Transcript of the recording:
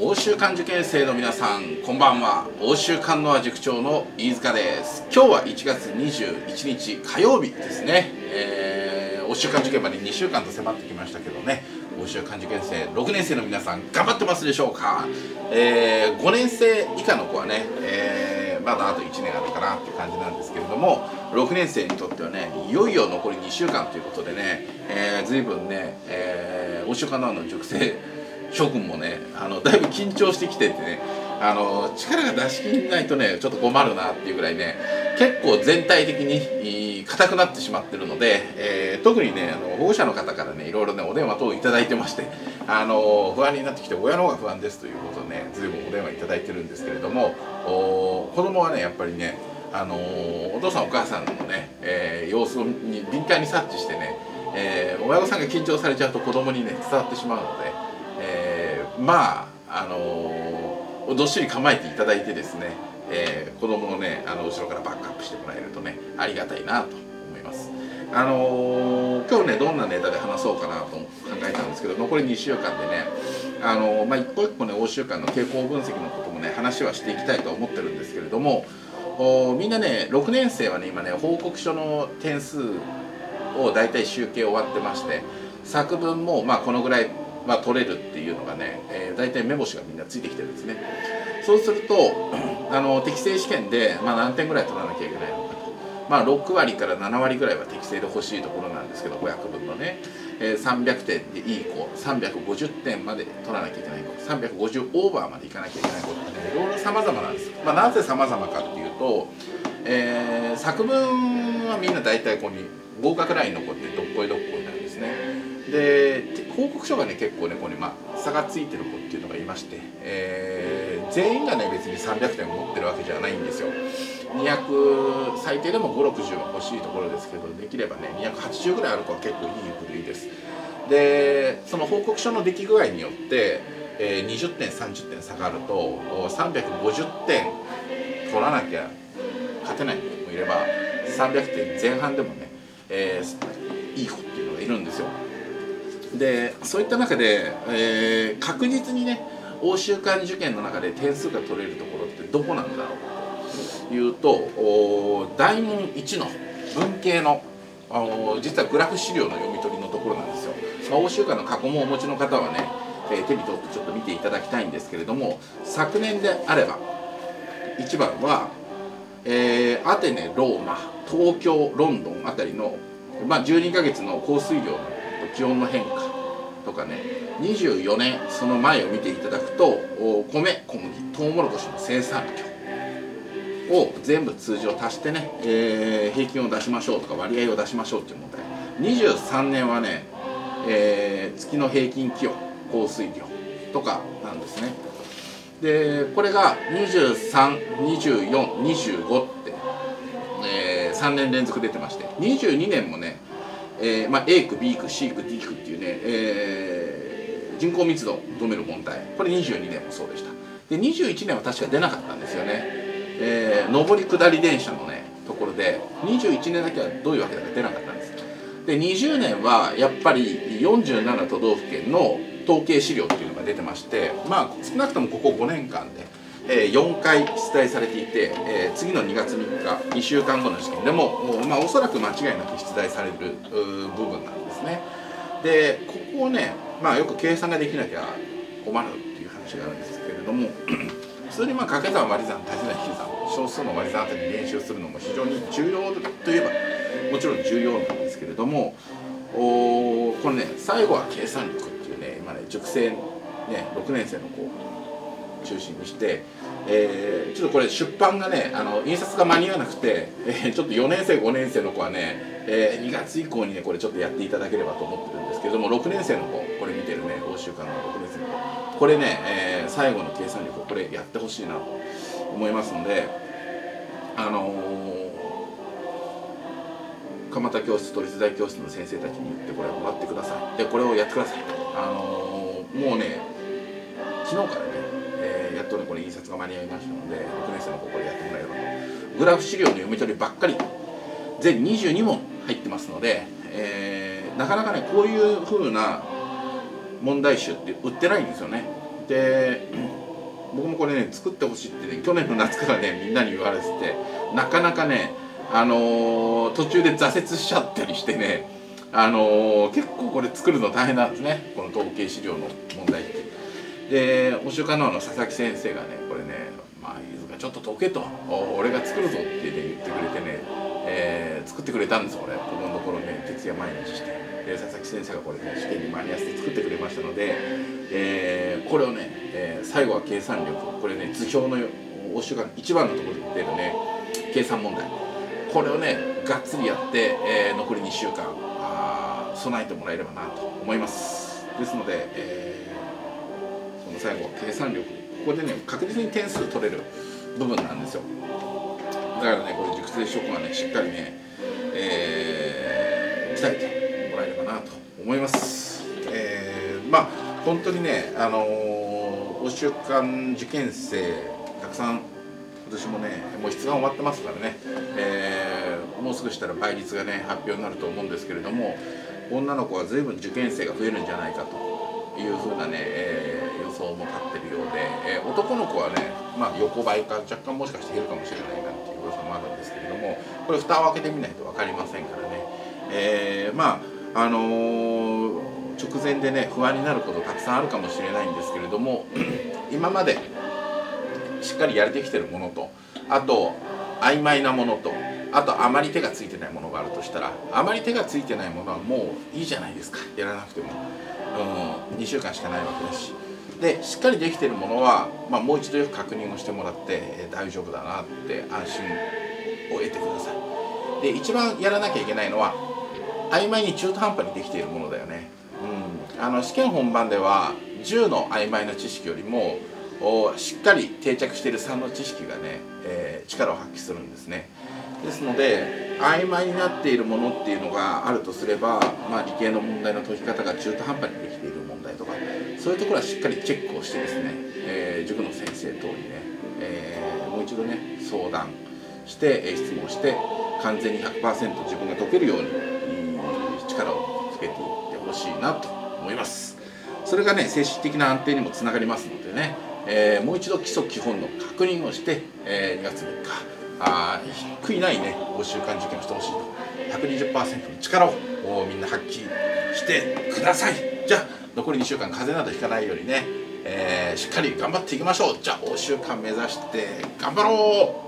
欧州館受験生の皆さんこんばんは。欧州館の塾長の飯塚です。今日は1月21日火曜日ですね、えー、欧州館受験まで2週間と迫ってきましたけどね。欧州館受験生6年生の皆さん頑張ってますでしょうか、えー、5年生以下の子はね、えー、まだあと1年あるかなっていう感じなんですけれども6年生にとってはねいよいよ残り2週間ということでね、えー、随分ね、えー、欧州館の塾生諸君もねあのだいぶ緊張してきててねあの力が出し切んないとねちょっと困るなっていうぐらいね結構全体的に硬くなってしまってるので、えー、特にねあの保護者の方からねいろいろねお電話等いただいてましてあの不安になってきて親の方が不安ですということでね随分お電話いただいてるんですけれどもお子供はねやっぱりねあのお父さんお母さんのね、えー、様子に敏感に察知してね、えー、親御さんが緊張されちゃうと子供にね伝わってしまうので。まああの、どっしり構えていただいてですね、えー、子供をねあの後ろからバックアップしてもらえるとねありがたいなと思います。あのー、今日ねどんなネタで話そうかなと考えたんですけど残り2週間でねあのまあ、一個一個ね欧州間の傾向分析のこともね話はしていきたいと思ってるんですけれどもおみんなね6年生はね今ね報告書の点数を大体集計終わってまして作文もまあこのぐらいまあ、取れるっていうのがね、えー、大体目星がみんなついてきてるんですね。そうすると あの適正試験で、まあ、何点ぐらい取らなきゃいけないのかと、まあ、6割から7割ぐらいは適正で欲しいところなんですけど500分のね、えー、300点でいい子350点まで取らなきゃいけない子350オーバーまでいかなきゃいけない子とかねいろいろ様々なんです、まあ、なぜ様々かっていうと、えー、作文はみんな大体ここに合格ラインの子ってどっこいどっこいなんです。で報告書がね結構ねここに、まあ、差がついてる子っていうのがいまして、えー、全員がね別に300点を持ってるわけじゃないんですよ。200最低でも560は欲しいところですけどできればね280ぐらいある子は結構いい部類です。でその報告書の出来具合によって、えー、20点30点下がると350点取らなきゃ勝てない子もいれば300点前半でもね、えー、いい子っていうのがいるんですよ。でそういった中で、えー、確実にね欧州間受験の中で点数が取れるところってどこなんだろうというと大問1の文系の実はグラフ資料の読み取りのところなんですよ、まあ、欧州間の過去問をお持ちの方はね、えー、手に取ってちょっと見ていただきたいんですけれども昨年であれば1番は、えー、アテネローマ東京ロンドンあたりの、まあ、12ヶ月の降水量の気温の変化とかね24年その前を見ていただくと米小麦トウモロコシの生産量を全部通常足してね、えー、平均を出しましょうとか割合を出しましょうっていう問題。23年はね、えー、月の平均気温降水量とかなんですね。でこれが232425って、えー、3年連続出てまして22年もねえーまあ、A 区 B 区 C 区 D 区っていうね、えー、人口密度を止める問題。これ22年もそうでした。で21年は確か出なかったんですよね、えー、上り下り電車のねところで21年だけはどういうわけだか出なかったんです。で20年はやっぱり47都道府県の統計資料っていうのが出てましてまあ少なくともここ5年間でえ、4回出題されていて、え、次の2月3日2週間後の試験でももう、まあ、おそらく間違いなく出題される部分なんですね。でここをね、まあ、よく計算ができなきゃ困るっていう話があるんですけれども 普通にまあ掛け算割り算足し算引き算少数の割り算あたり練習するのも非常に重要といえばもちろん重要なんですけれどもおこれね最後は計算力っていうね今ね塾生ね6年生の子中心にして、えー、ちょっとこれ出版がねあの印刷が間に合わなくて、えー、ちょっと4年生5年生の子はね、えー、2月以降にねこれちょっとやっていただければと思ってるんですけども6年生の子これ見てるね欧州館の6年生の子。これね、えー、最後の計算力をこれやってほしいなと思いますのであの蒲田教室都立大教室の先生たちに言ってこれもらってください。でこれをやってください。あのもうね昨日からねっとねこれ印刷が間に合いましたので6年生の子これやってもらえればと。グラフ資料の読み取りばっかり。全22問入ってますので、えー、なかなかねこういう風な問題集って売ってないんですよね。で僕もこれね作ってほしいってね去年の夏からねみんなに言われててなかなかねあのー、途中で挫折しちゃったりしてねあのー、結構これ作るの大変なんですね。この統計資料の問題って。でお週刊の佐々木先生がねこれね「まあ飯塚ちょっと解けと俺が作るぞ」って、ね、言ってくれてね、えー、作ってくれたんです俺。このところね徹夜毎日して。で佐々木先生がこれね試験に間に合わせて作ってくれましたので、えー、これをね、えー、最後は計算力。これね図表のお週間一番のところで言ってるね計算問題。これをねがっつりやって、えー、残り2週間あ備えてもらえればなと思います。ですので、えー、の最後は計算力。ここでね確実に点数取れる部分なんですよ。だからねこれ熟成食はねしっかりね、えー、鍛えてもらえればなと思います。えー、まあ本当にねあのー、お週間受験生たくさん今年もねもう質が終わってますからね、えー、もうすぐしたら倍率がね発表になると思うんですけれども女の子は随分受験生が増えるんじゃないかと。いうふうなね、えー、予想も立ってるようで、えー、男の子はね、まあ、横ばいか若干もしかして減るかもしれないなっていう噂もあるんですけれどもこれ蓋を開けてみないと分かりませんからね、えー、まああの直前でね不安になることたくさんあるかもしれないんですけれども 今までしっかりやれてきてるものとあと曖昧なものとあとあまり手がついてないものがあるとしたらあまり手がついてないものはもういいじゃないですか。やらなくても、うん、2週間しかないわけだし。でしっかりできてるものは、まあ、もう一度よく確認をしてもらって、えー、大丈夫だなって安心を得てください。で一番やらなきゃいけないのは曖昧に中途半端にできているものだよね、うん、あの試験本番では10の曖昧な知識よりもしっかり定着している3の知識がね、えー、力を発揮するんですね。ですので曖昧になっているものっていうのがあるとすれば、まあ、理系の問題の解き方が中途半端にできている問題とかそういうところはしっかりチェックをしてですね、えー、塾の先生等にね、えー、もう一度ね相談して、え質問して完全に100%自分が解けるように力をつけていってほしいなと思います。それがね精神的な安定にもつながりますのでねえー、もう一度基礎基本の確認をして、えー、2月3日あ悔いないね5週間受験をしてほしいと。120%の力をみんな発揮してください。じゃあ残り2週間風邪などひかないようにね、えー、しっかり頑張っていきましょう。じゃあ5週間目指して頑張ろう。